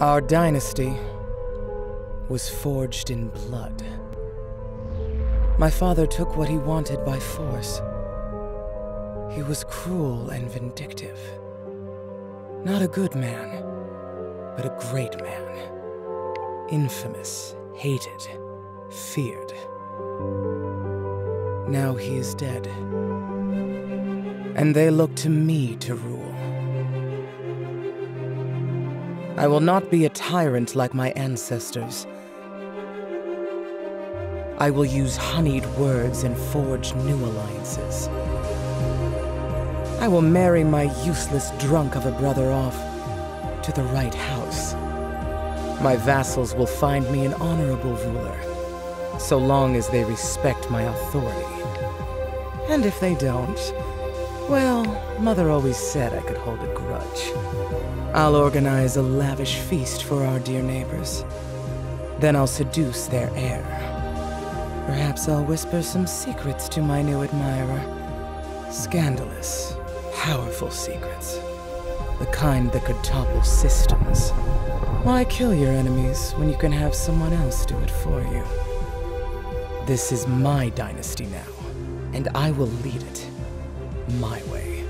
Our dynasty was forged in blood. My father took what he wanted by force. He was cruel and vindictive. Not a good man, but a great man. Infamous, hated, feared. Now he is dead. And they look to me to rule. I will not be a tyrant like my ancestors. I will use honeyed words and forge new alliances. I will marry my useless drunk of a brother off to the right house. My vassals will find me an honorable ruler, so long as they respect my authority. And if they don't, well, Mother always said I could hold a grudge. I'll organize a lavish feast for our dear neighbors. Then I'll seduce their heir. Perhaps I'll whisper some secrets to my new admirer. Scandalous, powerful secrets. The kind that could topple systems. Why kill your enemies when you can have someone else do it for you? This is my dynasty now, and I will lead it my way.